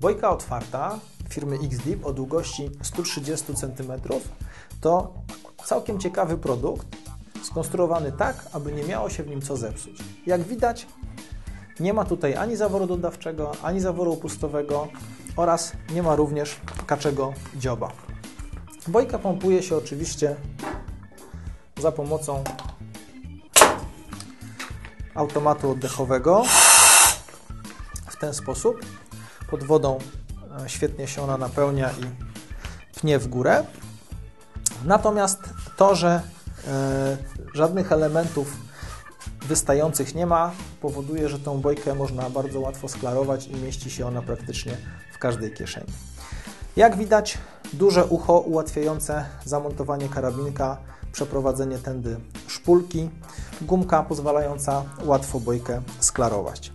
Bojka otwarta firmy XDeep o długości 130 cm to całkiem ciekawy produkt, skonstruowany tak, aby nie miało się w nim co zepsuć. Jak widać, nie ma tutaj ani zaworu dodawczego, ani zaworu upustowego oraz nie ma również kaczego dzioba. Bojka pompuje się oczywiście za pomocą automatu oddechowego w ten sposób. Pod wodą e, świetnie się ona napełnia i pnie w górę. Natomiast to, że e, żadnych elementów wystających nie ma, powoduje, że tą bojkę można bardzo łatwo sklarować i mieści się ona praktycznie w każdej kieszeni. Jak widać, duże ucho ułatwiające zamontowanie karabinka, przeprowadzenie tędy szpulki, gumka pozwalająca łatwo bojkę sklarować.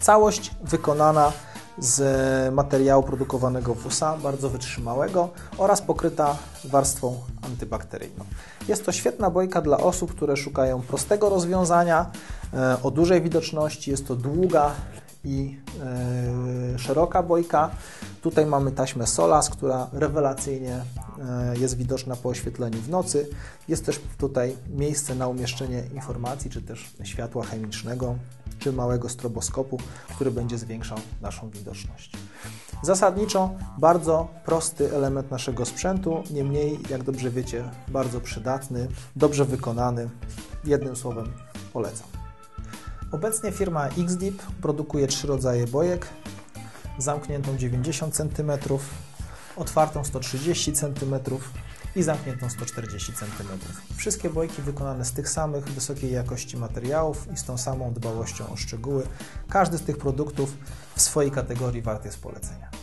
Całość wykonana z materiału produkowanego w USA, bardzo wytrzymałego oraz pokryta warstwą antybakteryjną. Jest to świetna bojka dla osób, które szukają prostego rozwiązania, e, o dużej widoczności. Jest to długa i e, szeroka bojka. Tutaj mamy taśmę Solas, która rewelacyjnie e, jest widoczna po oświetleniu w nocy. Jest też tutaj miejsce na umieszczenie informacji, czy też światła chemicznego, czy małego stroboskopu, który będzie zwiększał naszą widoczność. Zasadniczo bardzo prosty element naszego sprzętu, niemniej, jak dobrze wiecie, bardzo przydatny, dobrze wykonany. Jednym słowem polecam. Obecnie firma XDeep produkuje trzy rodzaje bojek: zamkniętą 90 cm, otwartą 130 cm i zamkniętą 140 cm. Wszystkie bojki wykonane z tych samych wysokiej jakości materiałów i z tą samą dbałością o szczegóły. Każdy z tych produktów w swojej kategorii wart jest polecenia.